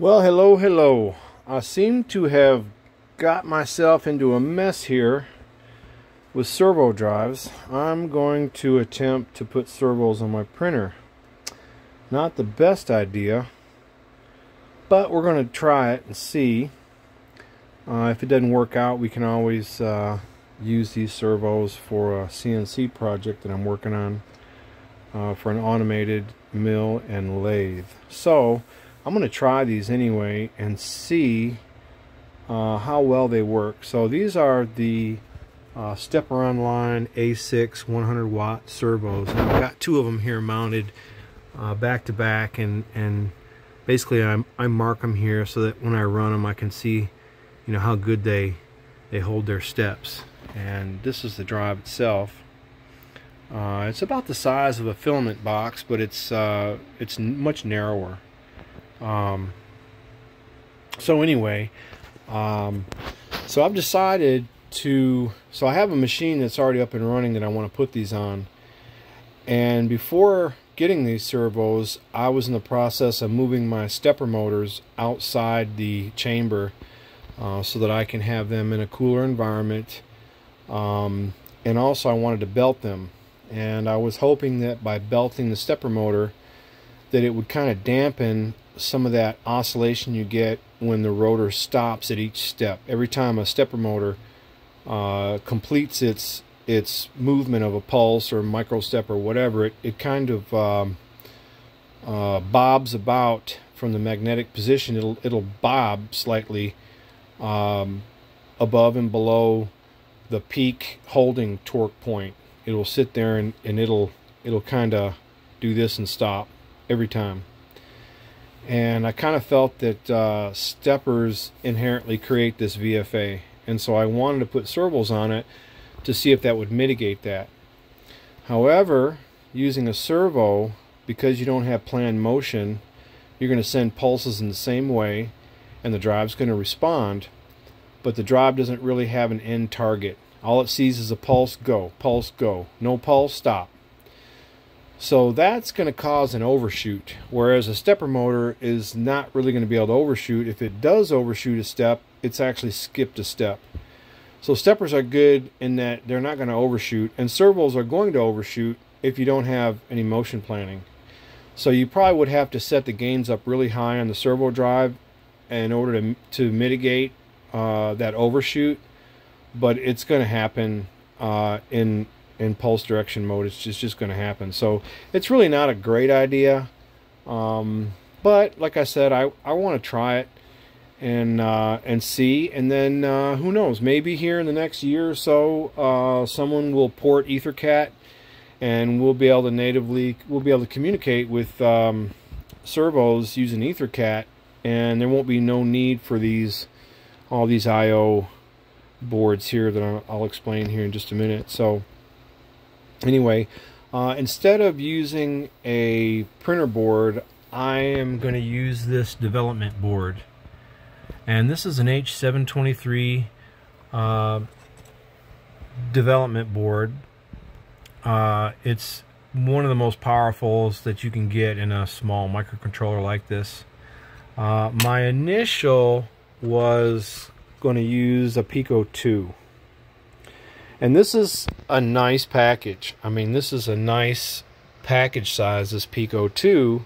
Well, hello, hello. I seem to have got myself into a mess here with servo drives. I'm going to attempt to put servos on my printer. Not the best idea, but we're going to try it and see. Uh, if it doesn't work out, we can always uh, use these servos for a CNC project that I'm working on uh, for an automated mill and lathe. So, I'm going to try these anyway and see uh, how well they work. So these are the uh, Stepperonline A6 100 watt servos. And I've got two of them here mounted uh, back to back and, and basically I, I mark them here so that when I run them I can see you know how good they they hold their steps. And this is the drive itself. Uh, it's about the size of a filament box, but it's uh, it's much narrower. Um, so anyway, um, so I've decided to, so I have a machine that's already up and running that I want to put these on. And before getting these servos, I was in the process of moving my stepper motors outside the chamber uh, so that I can have them in a cooler environment. Um, and also I wanted to belt them. And I was hoping that by belting the stepper motor, that it would kind of dampen some of that oscillation you get when the rotor stops at each step. Every time a stepper motor uh, completes its its movement of a pulse or micro step or whatever, it, it kind of um, uh, bobs about from the magnetic position. It'll it'll bob slightly um, above and below the peak holding torque point. It'll sit there and, and it'll it'll kind of do this and stop every time and I kind of felt that uh, steppers inherently create this VFA and so I wanted to put servos on it to see if that would mitigate that. However using a servo because you don't have planned motion you're going to send pulses in the same way and the drive's going to respond but the drive doesn't really have an end target. All it sees is a pulse go pulse go. No pulse stop so that's going to cause an overshoot, whereas a stepper motor is not really going to be able to overshoot. If it does overshoot a step, it's actually skipped a step. So steppers are good in that they're not going to overshoot, and servos are going to overshoot if you don't have any motion planning. So you probably would have to set the gains up really high on the servo drive in order to, to mitigate uh, that overshoot, but it's going to happen uh, in in pulse direction mode. It's just, just going to happen. So it's really not a great idea. Um, but like I said, I, I want to try it and uh, and see. And then uh, who knows? Maybe here in the next year or so, uh, someone will port EtherCAT and we'll be able to natively we'll be able to communicate with um, servos using EtherCAT, and there won't be no need for these all these I/O boards here that I'll explain here in just a minute. So anyway, uh, instead of using a printer board, I am going to use this development board. And this is an H723 uh, development board. Uh, it's one of the most powerful that you can get in a small microcontroller like this. Uh, my initial was going to use a Pico 2. And this is a nice package. I mean, this is a nice package size, this Pico 2,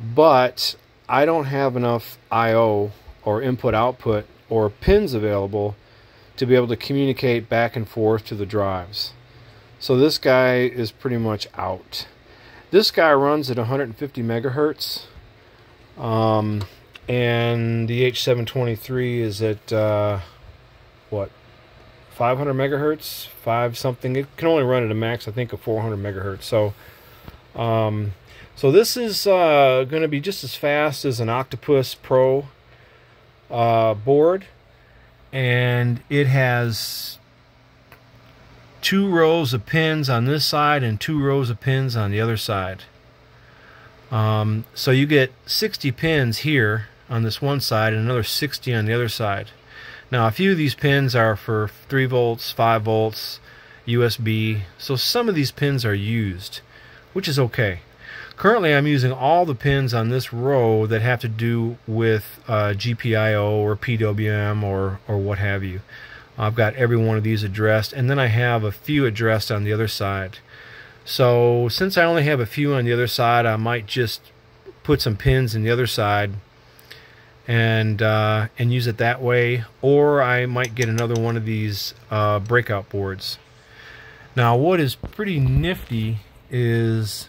but I don't have enough I.O. or input-output or pins available to be able to communicate back and forth to the drives. So this guy is pretty much out. This guy runs at 150 megahertz, um, and the H723 is at uh, what 500 megahertz, five something. It can only run at a max, I think, of 400 megahertz. So, um, so this is uh, going to be just as fast as an Octopus Pro uh, board, and it has two rows of pins on this side and two rows of pins on the other side. Um, so you get 60 pins here on this one side and another 60 on the other side. Now a few of these pins are for 3 volts, 5 volts, USB, so some of these pins are used, which is okay. currently I'm using all the pins on this row that have to do with uh, GPIO or PWM or, or what have you. I've got every one of these addressed and then I have a few addressed on the other side. So since I only have a few on the other side, I might just put some pins in the other side and uh, and use it that way or I might get another one of these uh, breakout boards. Now what is pretty nifty is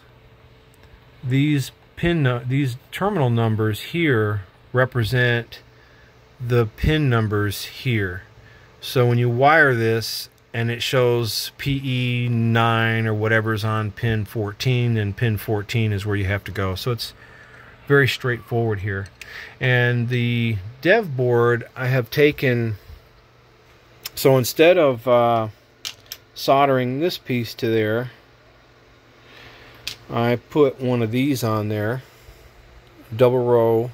these pin these terminal numbers here represent the pin numbers here. So when you wire this and it shows PE9 or whatever's on pin 14 and pin 14 is where you have to go. So it's very straightforward here. And the dev board I have taken, so instead of uh, soldering this piece to there, I put one of these on there, double row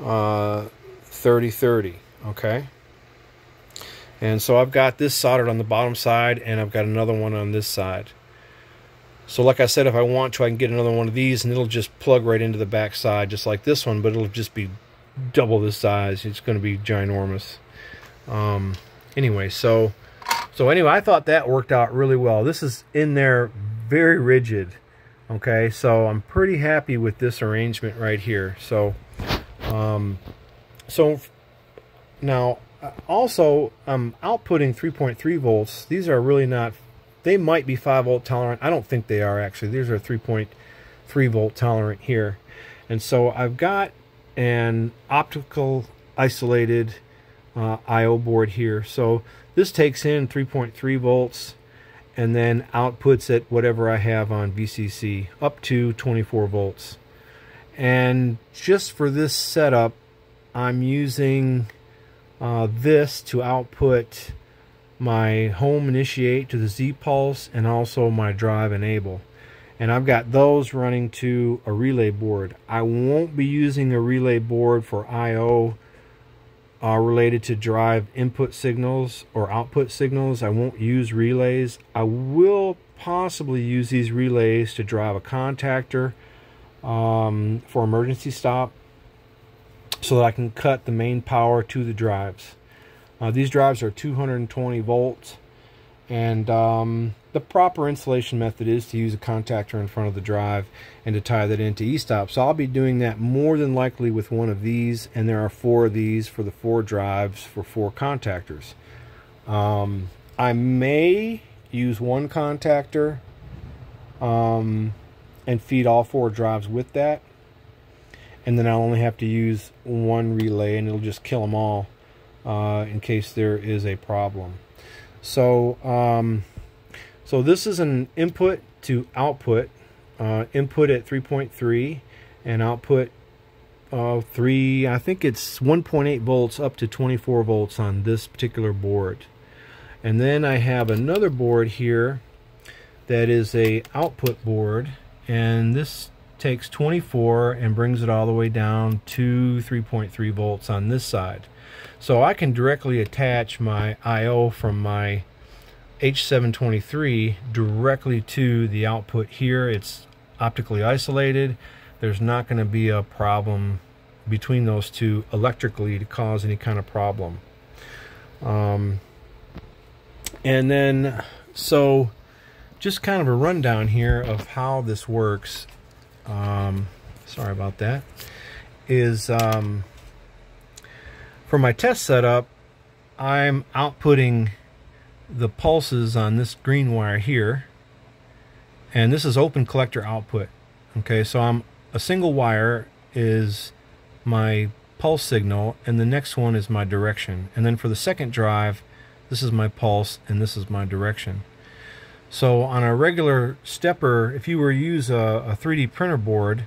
uh, 3030, okay? And so I've got this soldered on the bottom side and I've got another one on this side. So like I said, if I want to, I can get another one of these and it'll just plug right into the back side, just like this one, but it'll just be double the size. It's going to be ginormous. Um, anyway, so so anyway, I thought that worked out really well. This is in there very rigid. Okay, so I'm pretty happy with this arrangement right here. So, um, so now also I'm outputting 3.3 volts. These are really not they might be 5 volt tolerant. I don't think they are actually. These are 3.3 volt tolerant here. And so I've got an optical isolated uh, I.O. board here. So this takes in 3.3 volts and then outputs at whatever I have on VCC up to 24 volts. And just for this setup, I'm using uh, this to output my home initiate to the Z Pulse and also my drive enable. And I've got those running to a relay board. I won't be using a relay board for I.O. Uh, related to drive input signals or output signals. I won't use relays. I will possibly use these relays to drive a contactor um, for emergency stop so that I can cut the main power to the drives. Uh, these drives are 220 volts and um, the proper installation method is to use a contactor in front of the drive and to tie that into e-stop. So I'll be doing that more than likely with one of these and there are four of these for the four drives for four contactors. Um, I may use one contactor um, and feed all four drives with that and then I'll only have to use one relay and it'll just kill them all uh, in case there is a problem. So, um, so this is an input to output, uh, input at 3.3 and output uh, 3, I think it's 1.8 volts up to 24 volts on this particular board. And then I have another board here that is a output board and this takes 24 and brings it all the way down to 3.3 volts on this side. So I can directly attach my I.O. from my H723 directly to the output here. It's optically isolated. There's not going to be a problem between those two electrically to cause any kind of problem. Um, and then, so just kind of a rundown here of how this works. Um, sorry about that. Is um, for my test setup, I'm outputting the pulses on this green wire here. And this is open collector output. Okay, so I'm a single wire is my pulse signal and the next one is my direction. And then for the second drive, this is my pulse and this is my direction. So on a regular stepper, if you were to use a, a 3D printer board,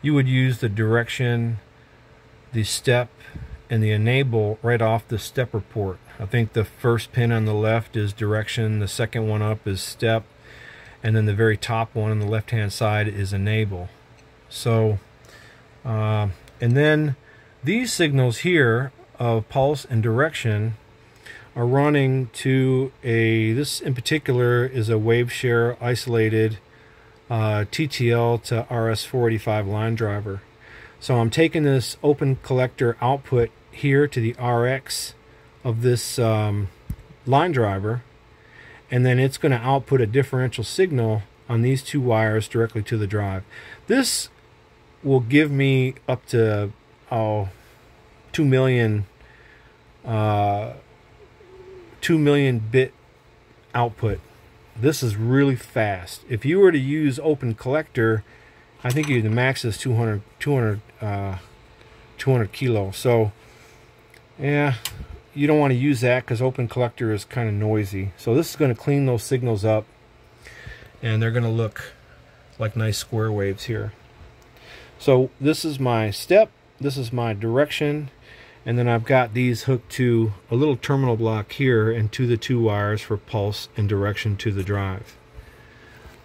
you would use the direction, the step, and the enable right off the stepper port. I think the first pin on the left is direction, the second one up is step, and then the very top one on the left hand side is enable. So, uh, and then these signals here of pulse and direction are running to a, this in particular is a Waveshare isolated uh, TTL to RS485 line driver. So I'm taking this open collector output here to the RX of this um, line driver and then it's going to output a differential signal on these two wires directly to the drive. This will give me up to oh 2 million uh, 2 million bit output. This is really fast. If you were to use open collector, I think you the max is 200 200 uh, 200 kilo. So yeah, you don't want to use that because open collector is kind of noisy. So this is going to clean those signals up and they're going to look like nice square waves here. So this is my step, this is my direction, and then I've got these hooked to a little terminal block here and to the two wires for pulse and direction to the drive.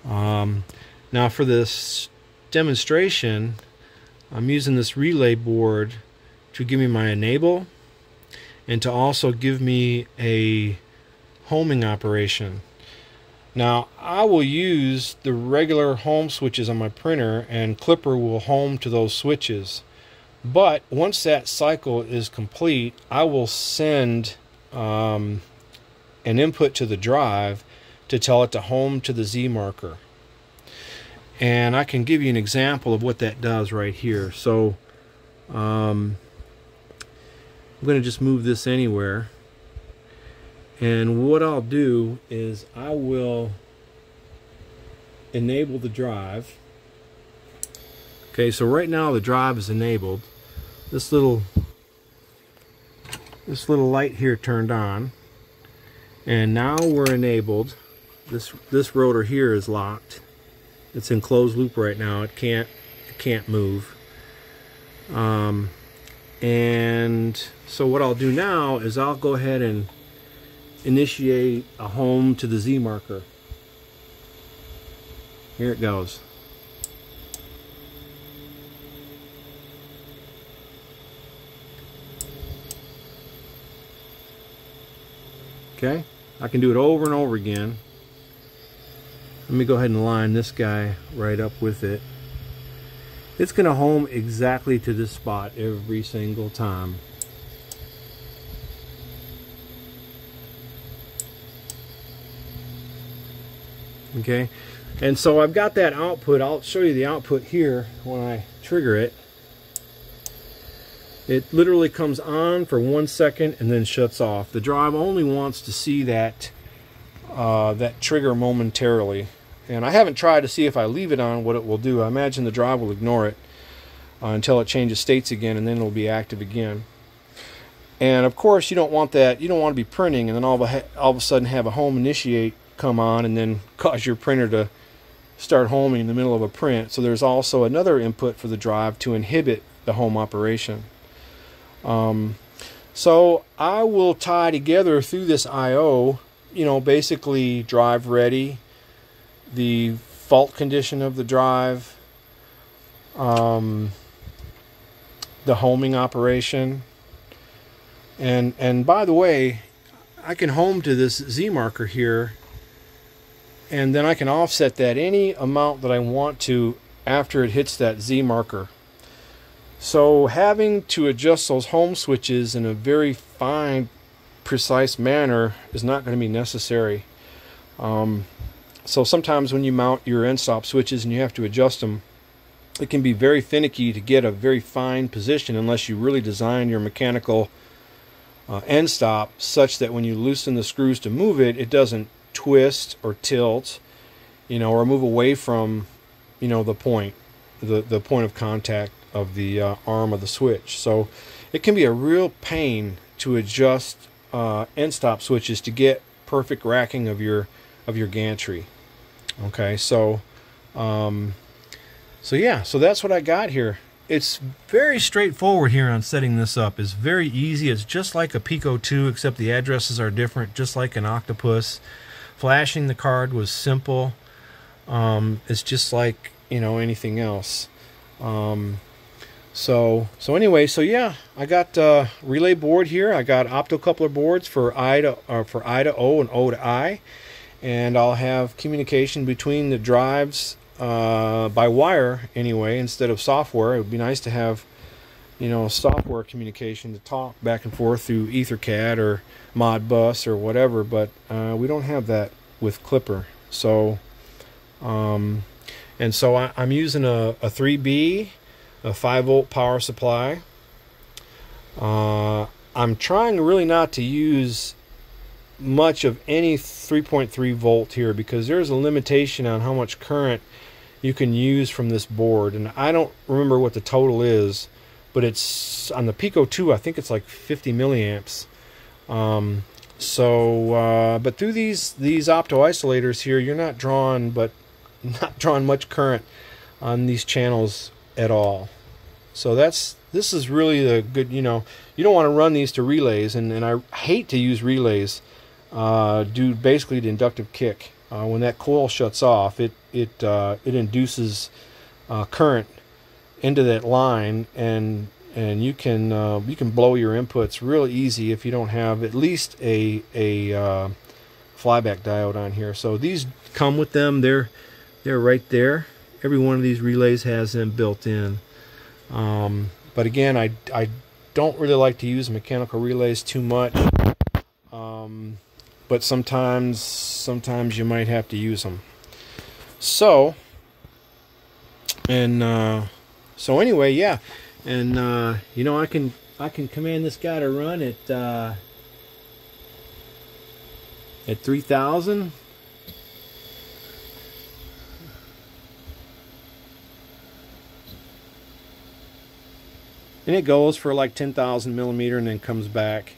Um, now for this demonstration, I'm using this relay board to give me my enable and to also give me a homing operation. Now I will use the regular home switches on my printer and Klipper will home to those switches. But once that cycle is complete, I will send um, an input to the drive to tell it to home to the Z marker. And I can give you an example of what that does right here. So um, I'm going to just move this anywhere. And what I'll do is I will enable the drive. Okay, so right now the drive is enabled. This little this little light here turned on. And now we're enabled. This this rotor here is locked. It's in closed loop right now. It can't it can't move. Um, and so what I'll do now is I'll go ahead and initiate a home to the Z marker. Here it goes. Okay, I can do it over and over again. Let me go ahead and line this guy right up with it. It's going to home exactly to this spot every single time. Okay, and so I've got that output. I'll show you the output here when I trigger it. It literally comes on for one second and then shuts off. The drive only wants to see that uh, that trigger momentarily. And I haven't tried to see if I leave it on what it will do. I imagine the drive will ignore it uh, until it changes states again and then it'll be active again. And of course you don't want that, you don't want to be printing and then all of a, all of a sudden have a home initiate come on and then cause your printer to start homing in the middle of a print. So there's also another input for the drive to inhibit the home operation. Um, so I will tie together through this I.O., you know, basically drive ready, the fault condition of the drive, um, the homing operation. And, and by the way, I can home to this Z marker here and then I can offset that any amount that I want to after it hits that Z marker. So having to adjust those home switches in a very fine, precise manner is not going to be necessary. Um, so sometimes when you mount your end stop switches and you have to adjust them, it can be very finicky to get a very fine position unless you really design your mechanical uh, end stop such that when you loosen the screws to move it, it doesn't twist or tilt, you know, or move away from, you know, the point, the, the point of contact of the uh, arm of the switch. So it can be a real pain to adjust uh, end stop switches to get perfect racking of your of your gantry. Okay, so um, so yeah, so that's what I got here. It's very straightforward here on setting this up. It's very easy. It's just like a Pico 2, except the addresses are different, just like an Octopus. Flashing the card was simple. Um, it's just like you know anything else. Um, so so anyway, so yeah, I got uh, relay board here. I got optocoupler boards for I to uh, for I to O and O to I, and I'll have communication between the drives uh, by wire anyway instead of software. It would be nice to have you know software communication to talk back and forth through EtherCAT or Modbus or whatever, but uh, we don't have that with Klipper. So, um, and so I, am using a, a 3B, a 5 volt power supply. Uh, I'm trying really not to use much of any 3.3 volt here because there's a limitation on how much current you can use from this board. And I don't remember what the total is but it's on the Pico 2 I think it's like 50 milliamps. Um, so uh, but through these these opto isolators here you're not drawing but not drawing much current on these channels at all. So that's this is really the good you know you don't want to run these to relays. And, and I hate to use relays uh, do basically the inductive kick. Uh, when that coil shuts off, it it uh, it induces uh, current into that line, and and you can uh, you can blow your inputs real easy if you don't have at least a a uh, flyback diode on here. So these come with them. They're they're right there. Every one of these relays has them built in. Um, but again, I I don't really like to use mechanical relays too much. Um, but sometimes sometimes you might have to use them so and uh, so anyway yeah and uh, you know I can I can command this guy to run at uh, at 3000 and it goes for like 10,000 millimeter and then comes back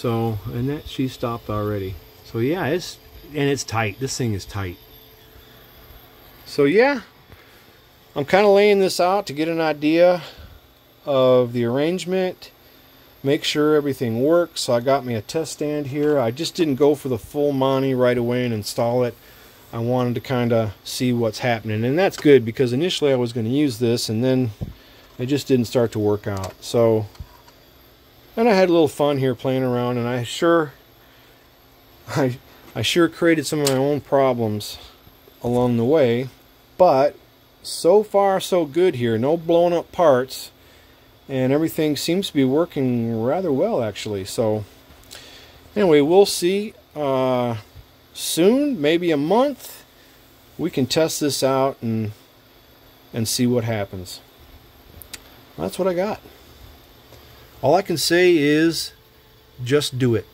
so, and that she stopped already. So yeah, it's, and it's tight. This thing is tight. So yeah, I'm kind of laying this out to get an idea of the arrangement. Make sure everything works. So I got me a test stand here. I just didn't go for the full Monty right away and install it. I wanted to kind of see what's happening. And that's good because initially I was going to use this and then it just didn't start to work out. So and I had a little fun here playing around and I sure I I sure created some of my own problems along the way. But so far so good here. No blown up parts and everything seems to be working rather well actually. So anyway we'll see uh, soon maybe a month. We can test this out and and see what happens. That's what I got all I can say is just do it.